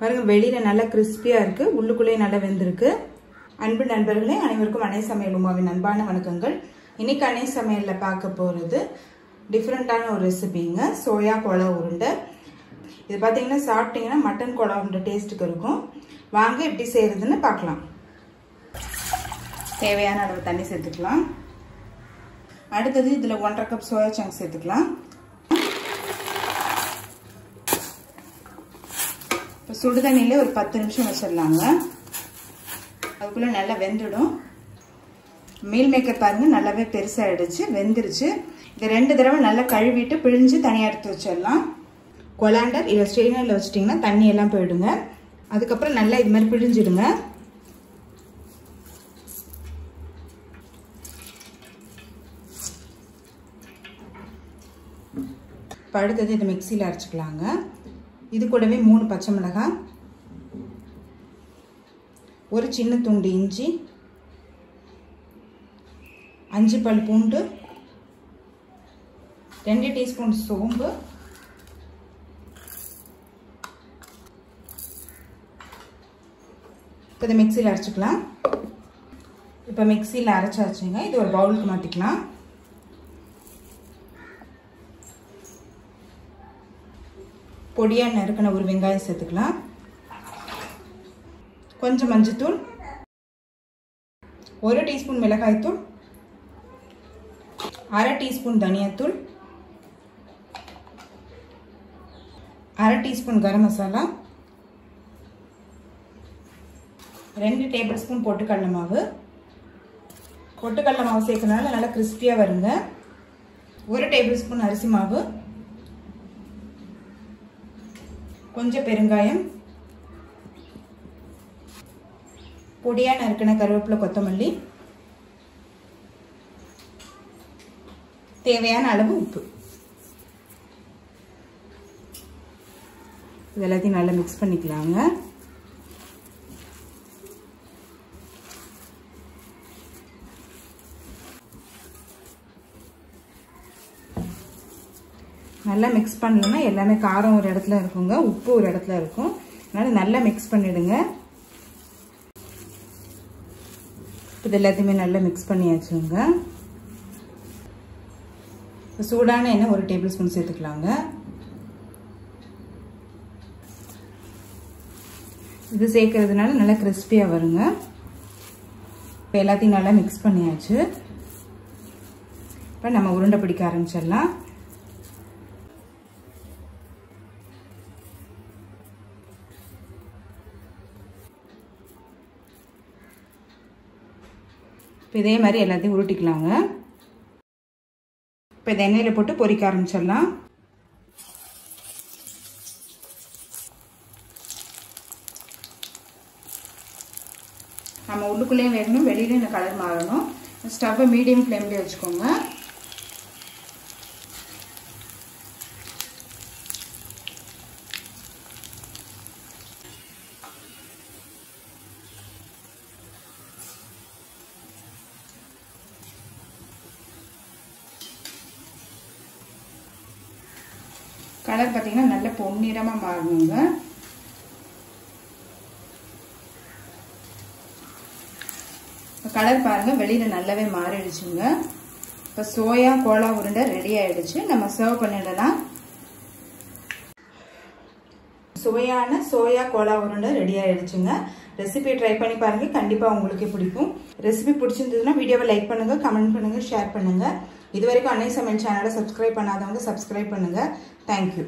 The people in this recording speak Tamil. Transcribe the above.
பாருங்க வெளியில நல்லா கிறிஸ்பியா இருக்கு. உள்ளுக்குள்ளேயே நல்லா வெந்திருக்கு. அன்பு நண்பர்களே அனைவருக்கும் அணை சமையல் உமாவின் அன்பான வணக்கங்கள். இன்னைக்கு அணை சமையல்ல பார்க்க போறது டிஃப்ரெண்டான ஒரு ரெசிபிங்க சோயா கோலா உருண்டை. இது பார்த்தீங்கன்னா சாப்பிட்டீங்கன்னா மட்டன் கோலா உருண்டை டேஸ்ட்டுக்கு இருக்கும். வாங்க எப்படி செய்யறதுன்னு பார்க்கலாம். தேவையான அளவு தண்ணி சேர்த்துக்கலாம். அடுத்தது இதில் ஒன்றரை கப் சோயா சங்க் சேர்த்துக்கலாம். இப்போ சுடு ஒரு பத்து நிமிஷம் வச்சிடலாங்க. அதுக்குள்ளே நல்லா வெந்துடும். மீல் மேக்கர் பாருங்க நல்லாவே பெருசாகிடுச்சு வெந்துருச்சு. இதை ரெண்டு தடவை நல்லா கழுவிட்டு பிழிஞ்சு தனியாக எடுத்து வச்சிடலாம். கொலாண்டர் இல்லை ஸ்ட்ரெயினரில் வச்சிட்டிங்கன்னா தண்ணி எல்லாம் போயிடுங்க. அதுக்கப்புறம் நல்லா இது மாதிரி பிழிஞ்சிடுங்க. இப்போ அடுத்தது இதை மிக்சியில் அரைச்சிக்கலாங்க. இது கூடவே மூணு பச்சை மிளகாய் ஒரு சின்ன துண்டு இஞ்சி அஞ்சு பல் பூண்டு ரெண்டு டீஸ்பூன் சோம்பு இப்போ இதை மிக்சியில் அரைச்சிக்கலாம். இப்போ மிக்சியில் அரைச்சாச்சுங்க. இது ஒரு பவுலுக்கு மாற்றிக்கலாம் பொடியாக நறுக்கின ஒரு வெங்காயம் சேர்த்துக்கலாம். கொஞ்சம் மஞ்சத்தூள். ஒரு டீஸ்பூன் மிளகாய்த்தூள். அரை டீஸ்பூன் தனியாத்தூள். அரை டீஸ்பூன் கரம் மசாலா. ரெண்டு டேபிள் ஸ்பூன் பொட்டுக்கடலை மாவு. பொட்டுக்கடலை மாவு சேர்க்கறதுனால நல்லா கிறிஸ்பியாக வருங்க. ஒரு டேபிள் ஸ்பூன் அரிசி மாவு. கொஞ்சம் பெருங்காயம் பொடியாக நறுக்கின கருவேப்பிலை கொத்தமல்லி தேவையான அளவு உப்பு. இது எல்லாத்தையும் நல்லா மிக்ஸ் பண்ணிக்கலாங்க. நல்லா மிக்ஸ் பண்ணலன்னா எல்லாமே காரம் ஒரு இடத்துல இருக்குங்க. உப்பு ஒரு இடத்துல இருக்கும். அதனால் நல்லா மிக்ஸ் பண்ணிவிடுங்க இது எல்லாத்தையுமே நல்லா மிக்ஸ் பண்ணியாச்சுங்க. சூடான எண்ணெய் ஒரு டேபிள் ஸ்பூன் சேர்த்துக்கலாங்க. இது சேர்க்கறதுனால நல்லா கிறிஸ்பியாக வருங்க. இப்போ எல்லாத்தையும் நல்லா மிக்ஸ் பண்ணியாச்சு. இப்போ நம்ம உருண்டை பிடிக்க ஆரம்பிச்சிடலாம். இப்போ இதே மாதிரி எல்லாத்தையும் உருட்டிக்கலாங்க. இப்போ இதை எண்ணெயில் போட்டு பொரிக்க ஆரம்பிச்சிடலாம். நம்ம உள்ளுக்குள்ளேயும் வேகணும் வெளியிலையும் இந்த கலர் மாறணும். ஸ்டவ்வை மீடியம் ஃப்ளேம்லேயே வச்சுக்கோங்க. கலர் பார்த்தீங்கன்னா நல்ல பொன்னிறமாக மாறணுங்க. கலர் பாருங்கள் வெளியில் நல்லாவே மாறிடுச்சுங்க. இப்போ சோயா கோலா உருண்டை ரெடி ஆயிடுச்சு. நம்ம சர்வ் பண்ணிடலாம். சுவையான சோயா கோலா உருண்டை ரெடி ஆயிடுச்சுங்க. ரெசிபி ட்ரை பண்ணி பாருங்க. கண்டிப்பாக உங்களுக்கு பிடிக்கும். ரெசிபி பிடிச்சிருந்ததுன்னா வீடியோவை லைக் பண்ணுங்க கமெண்ட் பண்ணுங்க ஷேர் பண்ணுங்க. இது வரைக்கும் அன்னை சமையல் சேனலை சப்ஸ்கிரைப் பண்ணாதவங்க சப்ஸ்கிரைப் பண்ணுங்கள் தேங்க்யூ